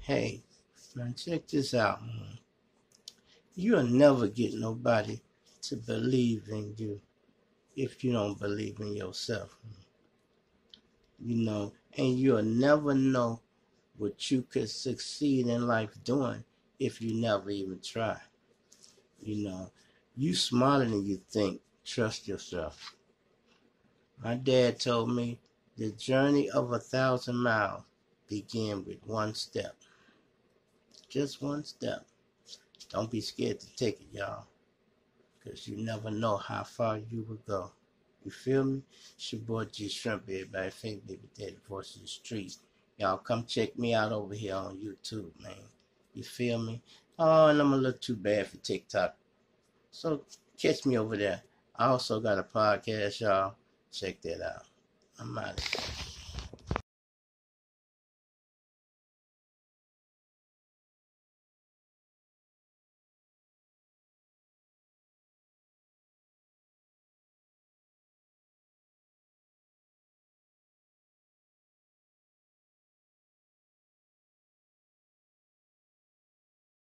Hey, man, check this out. You'll never get nobody to believe in you if you don't believe in yourself. You know, and you'll never know what you could succeed in life doing if you never even try. You know, you smarter than you think. Trust yourself. My dad told me the journey of a thousand miles begin with one step. Just one step. Don't be scared to take it, y'all. Because you never know how far you will go. You feel me? It's your boy G Shrimp, everybody. Baby Daddy, Voice of the Streets. Y'all come check me out over here on YouTube, man. You feel me? Oh, and I'm a little too bad for TikTok. So catch me over there. I also got a podcast, y'all. Check that out. I'm out.